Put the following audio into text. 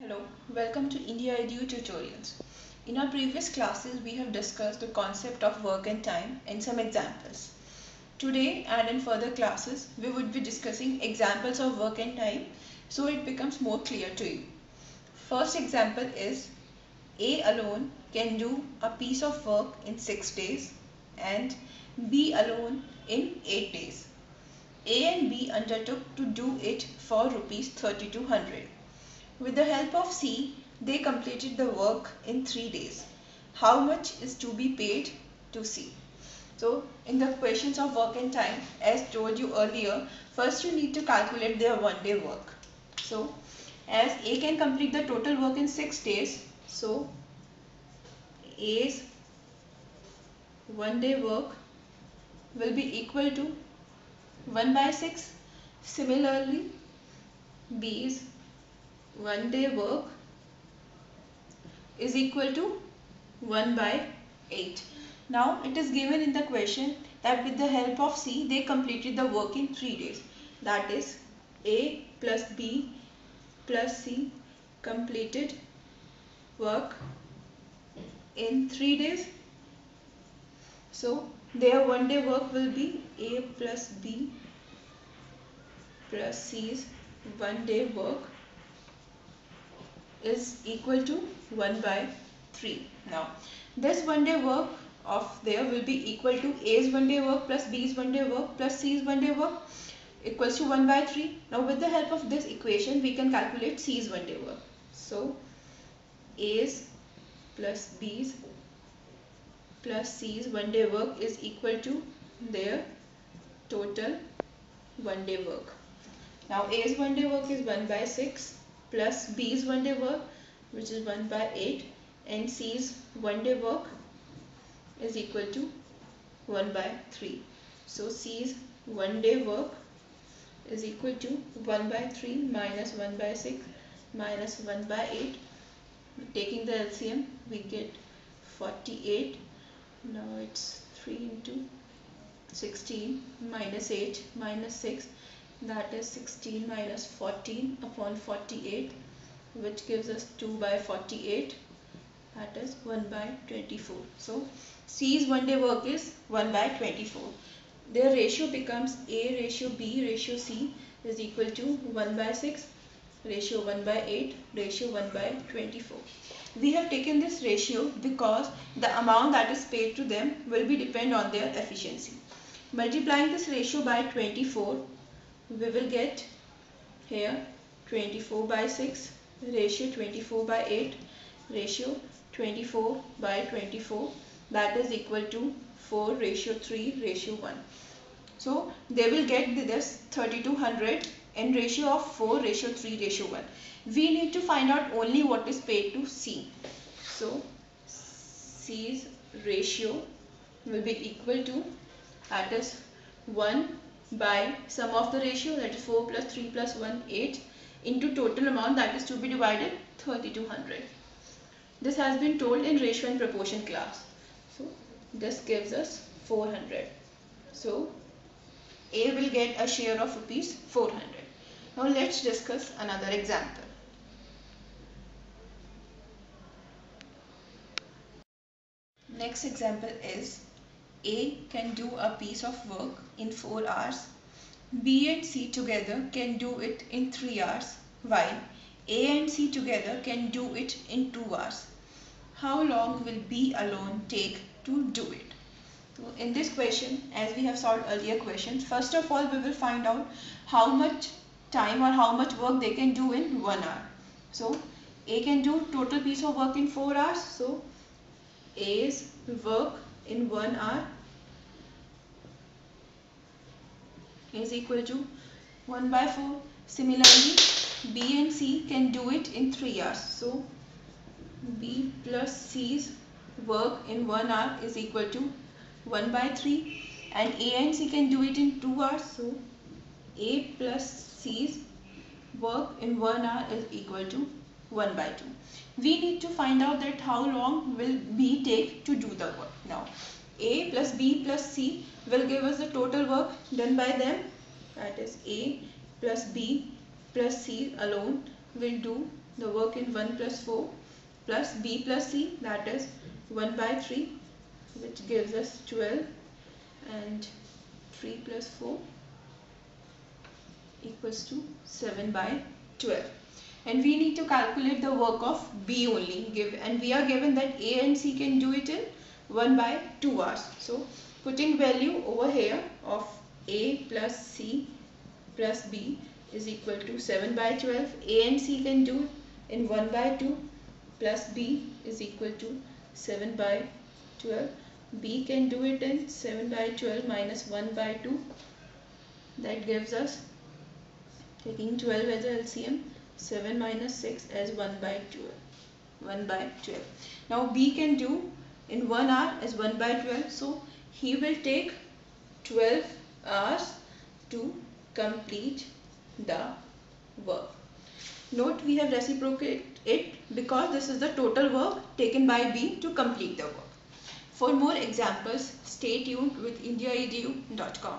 Hello, welcome to India Edu tutorials. In our previous classes, we have discussed the concept of work and time and some examples. Today and in further classes, we would be discussing examples of work and time so it becomes more clear to you. First example is A alone can do a piece of work in 6 days and B alone in 8 days. A and B undertook to do it for rupees 3200. With the help of C, they completed the work in 3 days. How much is to be paid to C? So, in the questions of work and time, as told you earlier, first you need to calculate their one day work. So, as A can complete the total work in 6 days, so A's one day work will be equal to 1 by 6. Similarly, B's one day work is equal to 1 by 8. Now it is given in the question that with the help of C they completed the work in 3 days. That is A plus B plus C completed work in 3 days. So their one day work will be A plus B plus C's one day work is equal to 1 by 3. Now, this one day work of there will be equal to A's one day work plus B's one day work plus C's one day work equals to 1 by 3. Now, with the help of this equation, we can calculate C's one day work. So, A's plus B's plus C's one day work is equal to their total one day work. Now, A's one day work is 1 by 6 plus B's one day work which is 1 by 8 and C's one day work is equal to 1 by 3. So C's one day work is equal to 1 by 3 minus 1 by 6 minus 1 by 8. Taking the LCM we get 48. Now it's 3 into 16 minus 8 minus 6 that is 16 minus 14 upon 48 which gives us 2 by 48 that is 1 by 24 so C's one day work is 1 by 24 their ratio becomes A ratio B ratio C is equal to 1 by 6 ratio 1 by 8 ratio 1 by 24 we have taken this ratio because the amount that is paid to them will be depend on their efficiency. Multiplying this ratio by 24 we will get here 24 by 6 ratio 24 by 8 ratio 24 by 24 that is equal to 4 ratio 3 ratio 1 so they will get this 3200 in ratio of 4 ratio 3 ratio 1 we need to find out only what is paid to C. So C's ratio will be equal to that is 1 by sum of the ratio that is 4 plus 3 plus 1 8 into total amount that is to be divided 3200. This has been told in ratio and proportion class. So this gives us 400. So A will get a share of rupees 400. Now let's discuss another example. Next example is a can do a piece of work in 4 hours. B and C together can do it in 3 hours while A and C together can do it in 2 hours. How long will B alone take to do it? So in this question, as we have solved earlier questions, first of all we will find out how much time or how much work they can do in 1 hour. So A can do total piece of work in 4 hours. So A's work in 1 hour is equal to 1 by 4. Similarly, B and C can do it in 3 hours. So, B plus C's work in 1 hour is equal to 1 by 3 and A and C can do it in 2 hours. So, A plus C's work in 1 hour is equal to 1 by 2. We need to find out that how long will B take to do the work. Now, A plus B plus C will give us the total work done by them. That is A plus B plus C alone will do the work in 1 plus 4 plus B plus C that is 1 by 3 which gives us 12 and 3 plus 4 equals to 7 by 12 and we need to calculate the work of B only. Give and we are given that A and C can do it in 1 by 2 hours. So putting value over here of A plus C plus B is equal to 7 by 12 A and C can do it in 1 by 2 plus B is equal to 7 by 12 B can do it in 7 by 12 minus 1 by 2 that gives us taking 12 as a LCM 7 minus 6 as 1 by 12 1 by 12 now B can do in 1 hour as 1 by 12 so he will take 12 hours to complete the work. Note we have reciprocated it because this is the total work taken by B to complete the work. For more examples, stay tuned with indiaedu.com.